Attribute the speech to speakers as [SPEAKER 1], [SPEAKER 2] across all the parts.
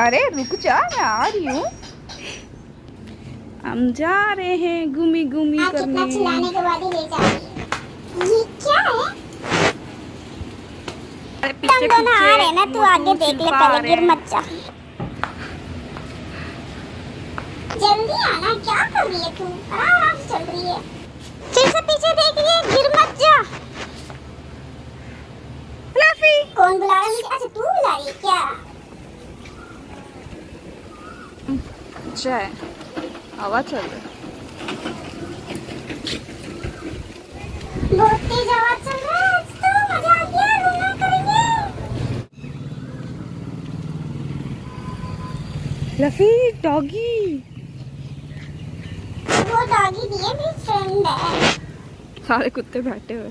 [SPEAKER 1] अरे रुक जा मैं आ रही हूँ। हम जा रहे हैं घूमी घूमी करने।
[SPEAKER 2] चिल्लाने के बाद ही ले जाओगी ये क्या है?
[SPEAKER 1] अरे
[SPEAKER 2] तुम दोनों आ रहे हैं ना तू आगे देख ले पहले गिर मत जा। जल्दी आना क्या कर रही है तू? आराम से चल रही है। अच्छा है।
[SPEAKER 1] हवा चल रही लफी डॉगी।
[SPEAKER 2] वो डॉगी नहीं मेरी फ्रेंड है।
[SPEAKER 1] सारे कुत्ते बैठे हुए।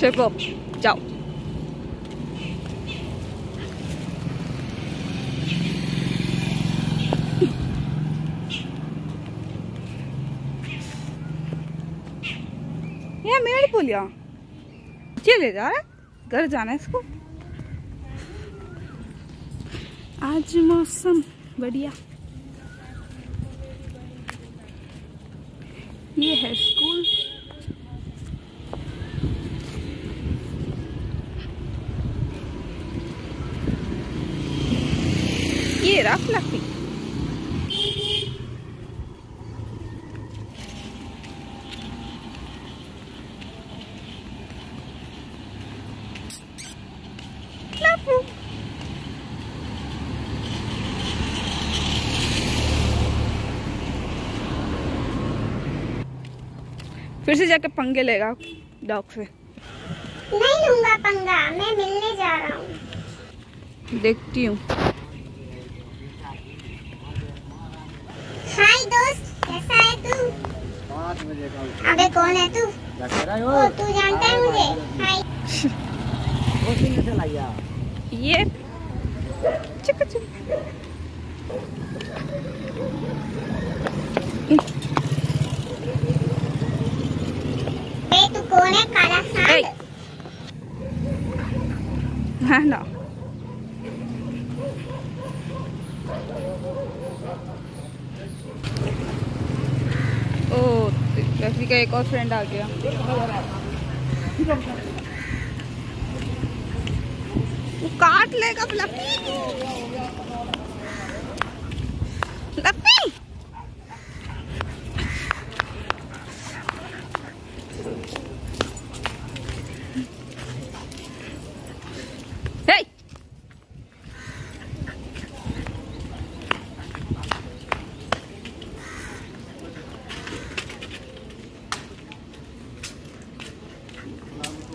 [SPEAKER 2] तूने
[SPEAKER 1] चलो जाओ ये मेरे बोलिया चले जा रहा है घर जाना है इसको आज मौसम बढ़िया। ये है स्कूल ये रहा फ्लफी फिर से जाके पंगे लेगा डॉग से।
[SPEAKER 2] नहीं लूँगा पंगा मैं मिलने जा रहा हूँ।
[SPEAKER 1] देखती हूँ
[SPEAKER 2] हाय दोस्त कैसा है तू
[SPEAKER 3] पाँच बजे का
[SPEAKER 2] अबे कौन है तू?
[SPEAKER 3] है
[SPEAKER 2] ओ तू जानता है मुझे?
[SPEAKER 1] ये चिक चिक।
[SPEAKER 2] तू कौन है? काला. सांड
[SPEAKER 1] हाँ ना ओ लक्ष्मी का एक और फ्रेंड आ गया। वो काट लेगा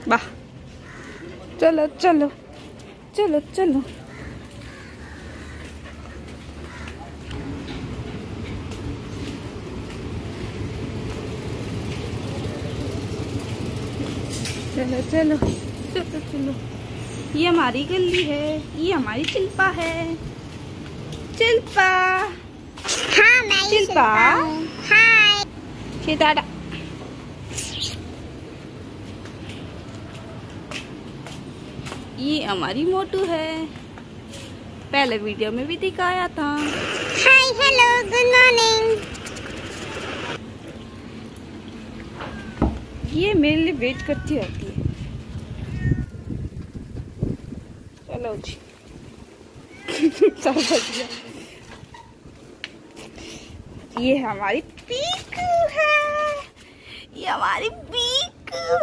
[SPEAKER 1] वाह चलो चलो चलो चलो। चलो चलो चलो चलो। ये हमारी गली है ये हमारी शिल्पा है। शिल्पा
[SPEAKER 2] हाँ मैं।
[SPEAKER 1] शिल्पा
[SPEAKER 2] हाय
[SPEAKER 1] ये हमारी मोटू है। पहले वीडियो में भी दिखाया था।
[SPEAKER 2] हाय हेलो गुड मॉर्निंग
[SPEAKER 1] ये मेरे लिए वेट करती रहती है। चलो जी। गया ये हमारी पीकू है। ये हमारी पीकू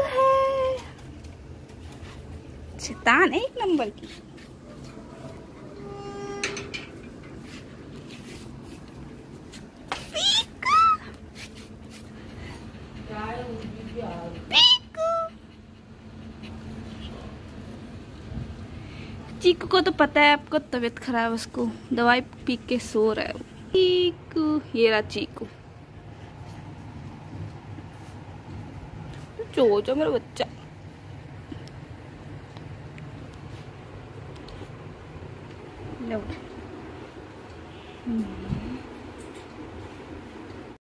[SPEAKER 1] शैतान है एक नंबर की। चीकू को तो पता है, आपको तबीयत खराब है उसको। दवाई पी के सो रहा है। चीकू ये रहा चीकू। जो जो मेरा बच्चा। लो हम्म।